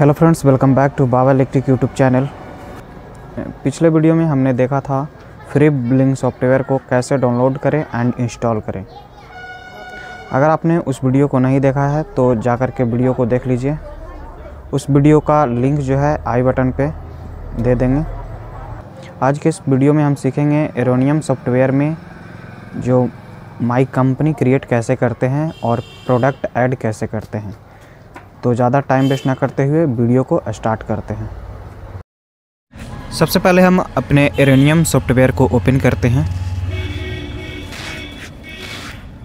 Hello friends welcome back to Baba electric YouTube channel पिछले video में हमने देखा था फ्री ब्लिंग सॉफ्टवेयर को कैसे डाउनलोड करें एंड इंस्टॉल करें। अगर आपने उस वीडियो को नहीं देखा है तो जा कर के वीडियो को देख लीजिए। उस वीडियो का लिंक जो है आई बटन पे दे देंगे। आज के इस वीडियो में हम सीखेंगे एरोनियम सॉफ्टवेयर में जो माई कंपनी क्रिएट कैसे करते हैं और प्रोडक्ट ऐड कैसे करते हैं। तो ज़्यादा टाइम वेस्ट ना करते हुए वीडियो को स्टार्ट करते हैं। सबसे पहले हम अपने एरेनियम सॉफ्टवेयर को ओपन करते हैं।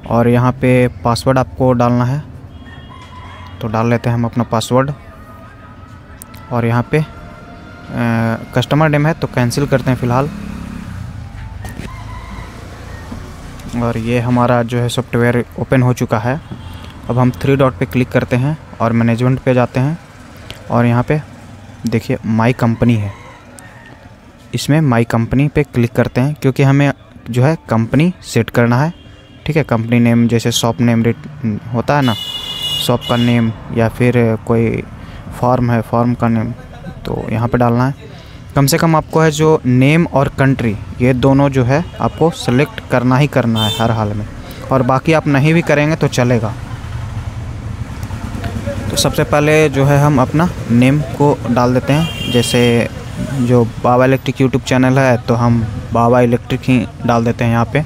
और यहाँ पे पासवर्ड आपको डालना है। तो डाल लेते हैं हम अपना पासवर्ड और यहाँ पे कस्टमर नेम है तो कैंसिल करते हैं फ़िलहाल। और ये हमारा जो है सॉफ्टवेयर ओपन हो चुका है। अब हम थ्री डॉट पे क्लिक करते हैं। और मैनेजमेंट पे जाते हैं। और यहाँ पे देखिए माई कंपनी है। इसमें माई कंपनी पे क्लिक करते हैं, क्योंकि हमें जो है कंपनी सेट करना है। ठीक है कंपनी नेम जैसे शॉप नेम होता है ना शॉप का नेम या फिर कोई फॉर्म है फॉर्म का नेम तो यहाँ पे डालना है। कम से कम आपको है जो नेम और कंट्री ये दोनों जो है आपको सेलेक्ट करना ही करना है हर हाल में। और बाकी आप नहीं भी करेंगे तो चलेगा। सबसे पहले जो है हम अपना नेम को डाल देते हैं। जैसे जो बाबा इलेक्ट्रिक यूट्यूब चैनल है तो हम बाबा इलेक्ट्रिक ही डाल देते हैं यहाँ पे।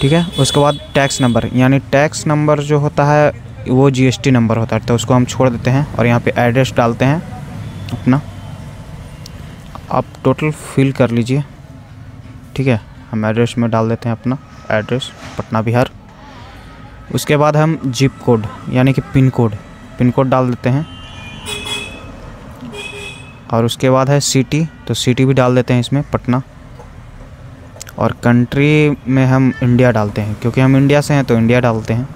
ठीक है? उसके बाद टैक्स नंबर, यानी टैक्स नंबर जो होता है, वो जीएसटी नंबर होता है तो उसको हम छोड़ देते हैं और यहाँ पे एड्रेस डालते हैं अपना। आप टोटल फिल कर लीजिए। ठीक है? हम एड्रेस में डाल देते हैं अपना एड्रेस, पटना बिहार। उसके बाद हम जिप कोड यानी कि पिन कोड पिन कोड डाल देते हैं। और उसके बाद है सिटी तो सिटी भी डाल देते हैं इसमें, पटना। और कंट्री में हम इंडिया डालते हैं, क्योंकि हम इंडिया से हैं तो इंडिया डालते हैं।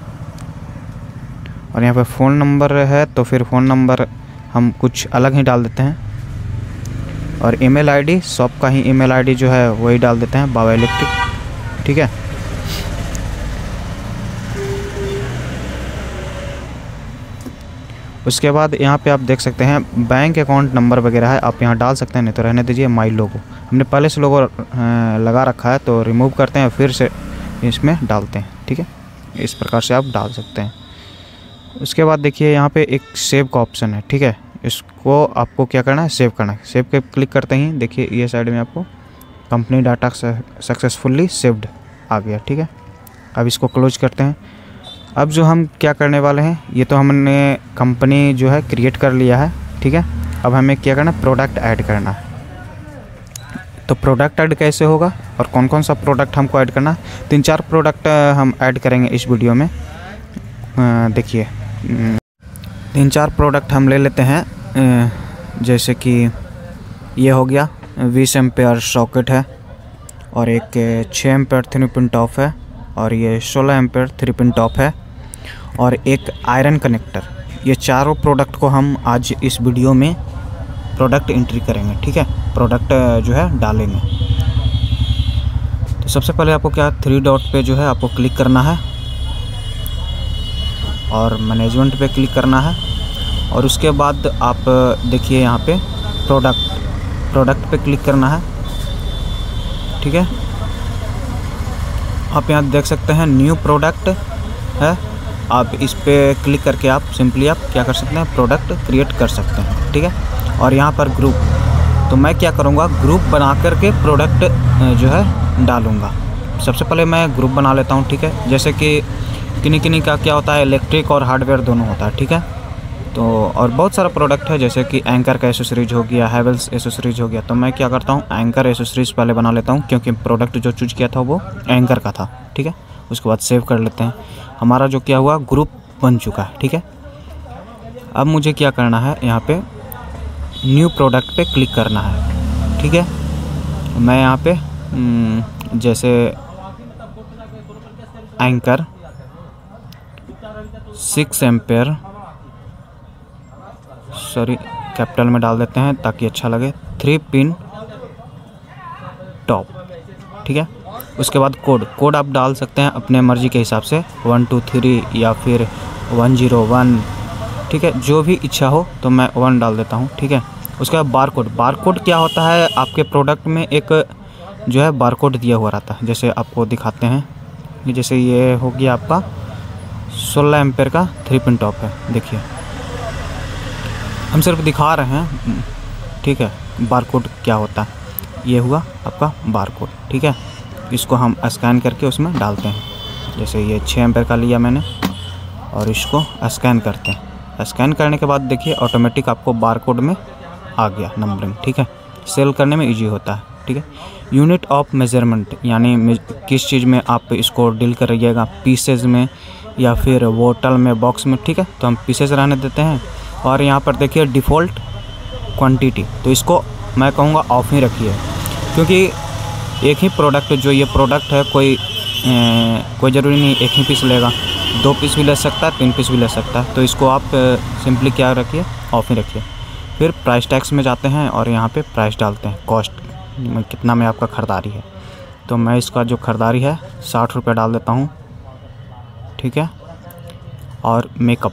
और यहाँ पे फ़ोन नंबर है तो फिर फ़ोन नंबर हम कुछ अलग ही डाल देते हैं। और ईमेल आईडी शॉप का ही ईमेल आईडी जो है, वही डाल देते हैं, बाबा इलेक्ट्रिक, ठीक है? उसके बाद यहाँ पे आप देख सकते हैं बैंक अकाउंट नंबर वगैरह है, आप यहाँ डाल सकते हैं, नहीं तो रहने दीजिए माई लोगो हमने पहले से लोगो लगा रखा है तो रिमूव करते हैं, फिर से इसमें डालते हैं, ठीक है? इस प्रकार से आप डाल सकते हैं। उसके बाद देखिए, यहाँ पे एक सेव का ऑप्शन है, ठीक है? इसको आपको क्या करना है? सेव करना है। सेव के क्लिक करते ही देखिए, ये साइड में आपको कंपनी डाटा सक्सेसफुली सेव्ड आ गया, ठीक है? अब इसको क्लोज करते हैं। अब जो हम क्या करने वाले हैं, ये तो हमने कंपनी जो है क्रिएट कर लिया है, ठीक है? अब हमें क्या करना है? प्रोडक्ट ऐड करना है। तो प्रोडक्ट ऐड कैसे होगा और कौन कौन सा प्रोडक्ट हमको ऐड करना तीन चार प्रोडक्ट हम ऐड करेंगे इस वीडियो में। देखिए। तीन चार प्रोडक्ट हम ले लेते हैं। जैसे कि ये हो गया बीस एम्पेयर सॉकेट है और एक छः एम्पेयर थ्री पिन टॉप है। और ये 16 एम्पेयर थ्री पिन टॉप है और एक आयरन कनेक्टर ये चारों प्रोडक्ट को हम आज इस वीडियो में प्रोडक्ट एंट्री करेंगे, ठीक है? प्रोडक्ट जो है, डालेंगे। तो सबसे पहले आपको क्या थ्री डॉट पे जो है आपको क्लिक करना है और मैनेजमेंट पे क्लिक करना है और उसके बाद आप देखिए यहाँ पे प्रोडक्ट प्रोडक्ट पे क्लिक करना है, ठीक है? आप यहाँ देख सकते हैं न्यू प्रोडक्ट है। आप इस पर क्लिक करके आप सिंपली आप क्या कर सकते हैं प्रोडक्ट क्रिएट कर सकते हैं, ठीक है? और यहाँ पर ग्रुप तो मैं क्या करूँगा ग्रुप बना करके प्रोडक्ट जो है, डालूँगा। सबसे पहले मैं ग्रुप बना लेता हूँ, ठीक है? जैसे कि किन्हीं किन्हीं का क्या होता है इलेक्ट्रिक और हार्डवेयर दोनों होता है, ठीक है? तो और बहुत सारा प्रोडक्ट है जैसे कि एंकर का एसेसरीज हो गया हैवल्स एसेसरीज हो गया। तो मैं क्या करता हूँ एंकर एसेसरीज पहले बना लेता हूँ क्योंकि प्रोडक्ट जो चूज़ किया था वो एंकर का था ठीक है? उसके बाद सेव कर लेते हैं। हमारा जो क्या हुआ ग्रुप बन चुका है ठीक है? अब मुझे क्या करना है यहाँ पे न्यू प्रोडक्ट पे क्लिक करना है ठीक है? मैं यहाँ पे हम्म, जैसे Anchor six ampere sorry, capital में डाल देते हैं ताकि अच्छा लगे। थ्री पिन टॉप ठीक है? उसके बाद कोड कोड आप डाल सकते हैं अपने मर्ज़ी के हिसाब से वन टू थ्री या फिर वन ज़ीरो वन ठीक है? जो भी इच्छा हो तो मैं वन डाल देता हूँ, ठीक है? उसके बाद बार कोड बार कोड क्या होता है? आपके प्रोडक्ट में एक जो है बार कोड दिया हुआ रहता है, जैसे आपको दिखाते हैं। जैसे ये हो गया आपका, सोलह एम्पेयर का थ्री पिन टॉप है, देखिए। हम सिर्फ़ दिखा रहे हैं, ठीक है बार कोड क्या होता है। ये हुआ आपका बार कोड ठीक है। इसको हम स्कैन करके उसमें डालते हैं। जैसे ये छः एम्पेयर का लिया मैंने, और इसको स्कैन करते हैं। स्कैन करने के बाद देखिए ऑटोमेटिक आपको बार कोड में आ गया नंबरिंग ठीक है। सेल करने में इजी होता है, ठीक है। यूनिट ऑफ़ मेज़रमेंट यानी किस चीज़ में आप इसको डील करिएगा पीसेज में या फिर बोटल में बॉक्स में, ठीक है। तो हम पीसेज रहने देते हैं। और यहाँ पर देखिए डिफ़ॉल्ट क्वांटिटी तो इसको मैं कहूँगा ऑफ़ ही रखिए। क्योंकि एक ही प्रोडक्ट जो ये प्रोडक्ट है कोई ए, कोई ज़रूरी नहीं एक ही पीस लेगा। दो पीस भी ले सकता है तीन पीस भी ले सकता है। तो इसको आप सिंपली क्या रखिए? ऑफ़ ही रखिए। फिर प्राइस टैक्स में जाते हैं और यहाँ पे प्राइस डालते हैं। कॉस्ट कितना में आपका ख़रीदारी है। तो मैं इसका जो ख़रीदारी है साठ रुपये डाल देता हूँ। ठीक है? और मेकअप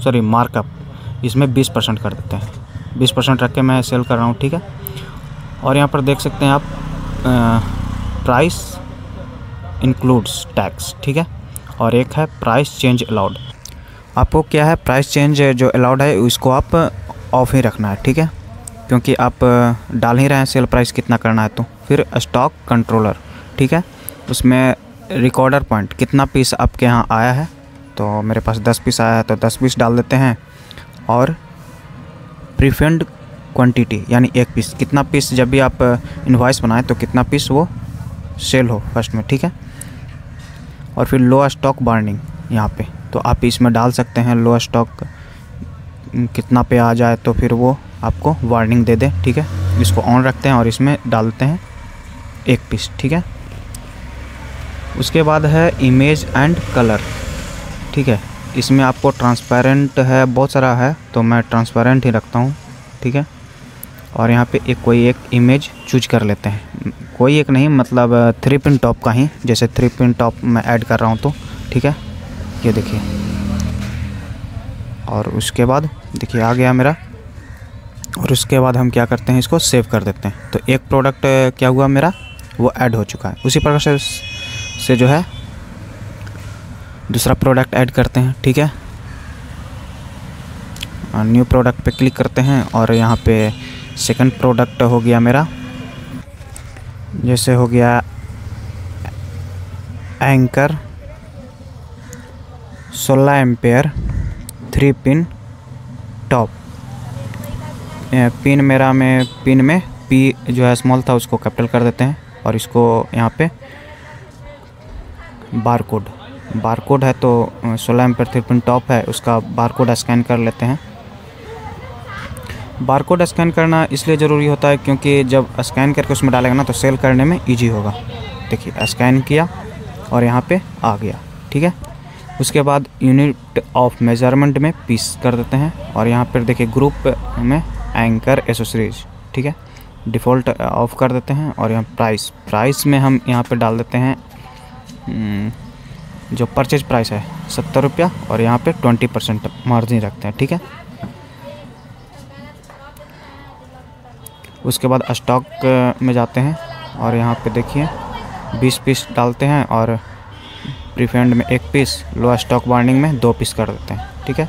सॉरी मार्कअप इसमें बीस परसेंट कर देते हैं। बीस परसेंट रख के मैं सेल कर रहा हूँ, ठीक है? और यहाँ पर देख सकते हैं आप प्राइस इंक्लूड्स टैक्स ठीक है? और एक है प्राइस चेंज अलाउड आपको क्या है प्राइस चेंज जो अलाउड है उसको आप ऑफ़ ही रखना है, ठीक है? क्योंकि आप डाल ही रहे हैं सेल प्राइस कितना करना है तो। फिर स्टॉक कंट्रोलर ठीक है? उसमें रिकॉर्डर पॉइंट कितना पीस आपके यहाँ आया है तो मेरे पास दस पीस आया है तो दस पीस डाल देते हैं। और प्रीफेंड क्वांटिटी यानी एक पीस। कितना पीस जब भी आप इन्वाइस बनाएँ तो कितना पीस वो सेल हो फ़र्स्ट में, ठीक है? और फिर लो स्टॉक बार्निंग यहाँ पे। तो आप इसमें डाल सकते हैं लो स्टॉक कितना पे आ जाए तो फिर वो आपको वार्निंग दे दे, ठीक है? इसको ऑन रखते हैं और इसमें डालते हैं एक पीस, ठीक है? उसके बाद है इमेज एंड कलर ठीक है। इसमें आपको ट्रांसपेरेंट है, बहुत सारा है तो मैं ट्रांसपेरेंट ही रखता हूँ, ठीक है। और यहाँ पे एक कोई एक इमेज चूज़ कर लेते हैं। कोई एक नहीं मतलब थ्री पिन टॉप का ही, जैसे थ्री पिन टॉप मैं ऐड कर रहा हूँ तो ठीक है। ये देखिए। और उसके बाद, देखिए, आ गया मेरा। और उसके बाद हम क्या करते हैं, इसको सेव कर देते हैं। तो एक प्रोडक्ट क्या हुआ मेरा, वो ऐड हो चुका है। उसी प्रकार से से जो है दूसरा प्रोडक्ट ऐड करते हैं, ठीक है? न्यू प्रोडक्ट पे क्लिक करते हैं और यहाँ पे सेकंड प्रोडक्ट हो गया मेरा। जैसे हो गया Anchor 16 ampere three pin top pin मेरा में पिन में पी जो है स्मॉल था उसको कैपिटल कर देते हैं और इसको यहाँ पे बार कोड बार कोड है तो सोलह एम्पेयर थ्री पिन टॉप है उसका बार कोड स्कैन कर लेते हैं। बार कोड स्कैन करना इसलिए ज़रूरी होता है क्योंकि जब स्कैन करके उसमें डालेगा ना तो सेल करने में ईजी होगा। देखिए स्कैन किया और यहाँ पे आ गया ठीक है? उसके बाद यूनिट ऑफ़ मेज़रमेंट में पीस कर देते हैं और यहाँ पर देखिए ग्रुप में एंकर एसोसरीज ठीक है? डिफ़ॉल्ट ऑफ़ कर देते हैं और यहाँ प्राइस प्राइस में हम यहाँ पे डाल देते हैं हम्म, जो परचेज प्राइस है, सत्तर रुपया और यहाँ पे ट्वेंटी परसेंट मार्जिन रखते हैं, ठीक है? उसके बाद स्टॉक में जाते हैं और यहाँ पे देखिए, बीस पीस डालते हैं और प्रीफेंड में एक पीस लो स्टॉक वार्निंग में दो पीस कर देते हैं, ठीक है?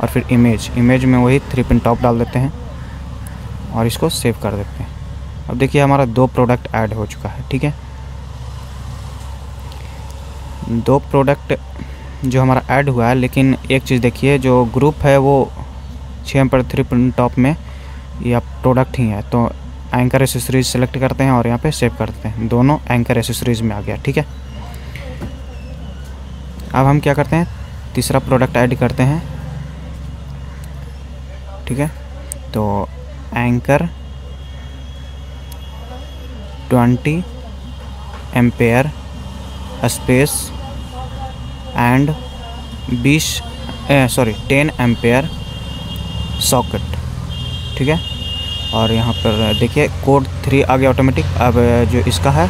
और फिर इमेज इमेज में वही थ्री पिन टॉप डाल देते हैं और इसको सेव कर देते हैं। अब देखिए हमारा दो प्रोडक्ट ऐड हो चुका है, ठीक है? दो प्रोडक्ट जो हमारा ऐड हुआ है, लेकिन एक चीज़ देखिए, जो ग्रुप है वो छः पर थ्री टॉप में या प्रोडक्ट ही है तो एंकर एसेसरीज सेलेक्ट करते हैं और यहाँ पे सेव करते हैं। दोनों एंकर एसेसरीज में आ गया, ठीक है? अब हम क्या करते हैं? तीसरा प्रोडक्ट ऐड करते हैं, ठीक है? तो Anchor 20 ampere space and 20 sorry 10 ampere socket ठीक है? और यहाँ पर देखिए कोड थ्री आ गया ऑटोमेटिक अब जो इसका है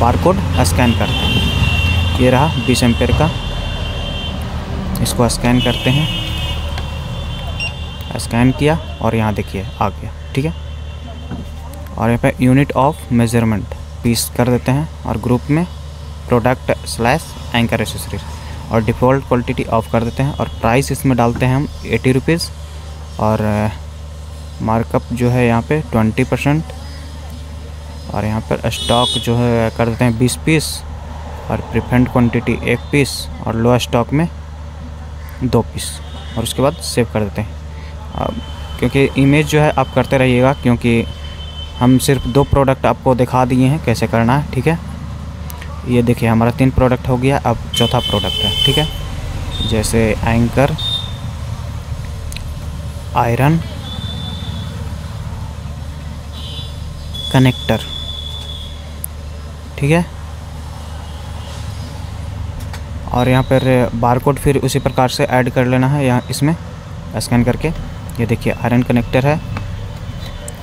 बार कोड स्कैन करते हैं। ये रहा बीस एम्पेयर का। इसको स्कैन करते हैं। स्कैन किया और यहाँ देखिए, आ गया। ठीक है? और यहाँ पे यूनिट ऑफ़ मेज़रमेंट पीस कर देते हैं और ग्रुप में प्रोडक्ट स्लैश एंकर एसेसरीज और डिफ़ॉल्ट क्वालिटी ऑफ़ कर देते हैं और प्राइस इसमें डालते हैं हम एटी रुपीज़ और मार्कअप जो है यहाँ पे ट्वेंटी परसेंट और यहाँ पर स्टॉक जो है कर देते हैं बीस पीस और प्रिफेंड क्वांटिटी एक पीस और लो स्टॉक में दो पीस और उसके बाद सेव कर देते हैं। अब क्योंकि इमेज जो है आप करते रहिएगा क्योंकि हम सिर्फ़ दो प्रोडक्ट आपको दिखा दिए हैं कैसे करना है, ठीक है? ये देखिए, हमारा तीन प्रोडक्ट हो गया, अब चौथा प्रोडक्ट है, ठीक है? जैसे एंकर आयरन कनेक्टर ठीक है? और यहाँ पर बारकोड फिर उसी प्रकार से ऐड कर लेना है, यहाँ इसमें स्कैन करके। ये देखिए आयरन कनेक्टर है,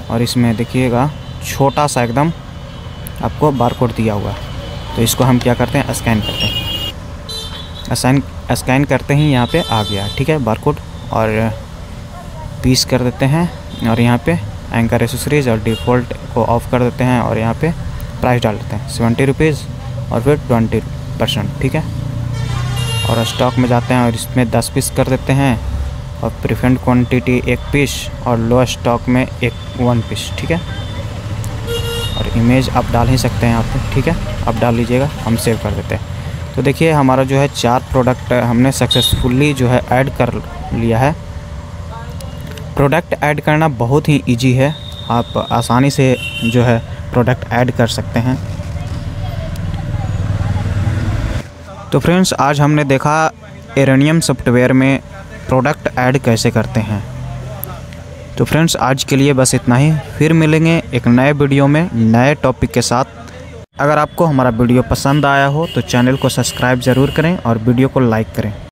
और इसमें देखिएगा, छोटा सा एकदम आपको बारकोड दिया हुआ है। तो इसको हम क्या करते हैं? स्कैन करते हैं। स्कैन स्कैन करते ही यहाँ पे आ गया, ठीक है? बारकोड और पीस कर देते हैं और यहाँ पे एंकर एसेसरीज और डिफ़ॉल्ट को ऑफ़ कर देते हैं और यहाँ पे प्राइस डाल देते हैं। सेवेंटी रुपीज़ और फिर ट्वेंटी परसेंट ठीक है? और स्टॉक में जाते हैं और इसमें दस पीस कर देते हैं और प्रिफेंड क्वांटिटी एक पीस और लो स्टॉक में एक वन पीस ठीक है? और इमेज आप डाल ही सकते हैं यहाँ पे ठीक है? आप डाल लीजिएगा, हम सेव कर देते हैं। तो देखिए, हमारा जो है चार प्रोडक्ट हमने सक्सेसफुली जो है ऐड कर लिया है। प्रोडक्ट ऐड करना बहुत ही इजी है। आप आसानी से जो है प्रोडक्ट ऐड कर सकते हैं। तो फ्रेंड्स आज हमने देखा एरेनियम सॉफ्टवेयर में प्रोडक्ट ऐड कैसे करते हैं। तो फ्रेंड्स आज के लिए बस इतना ही। फिर मिलेंगे एक नए वीडियो में नए टॉपिक के साथ। अगर आपको हमारा वीडियो पसंद आया हो तो चैनल को सब्सक्राइब ज़रूर करें और वीडियो को लाइक करें।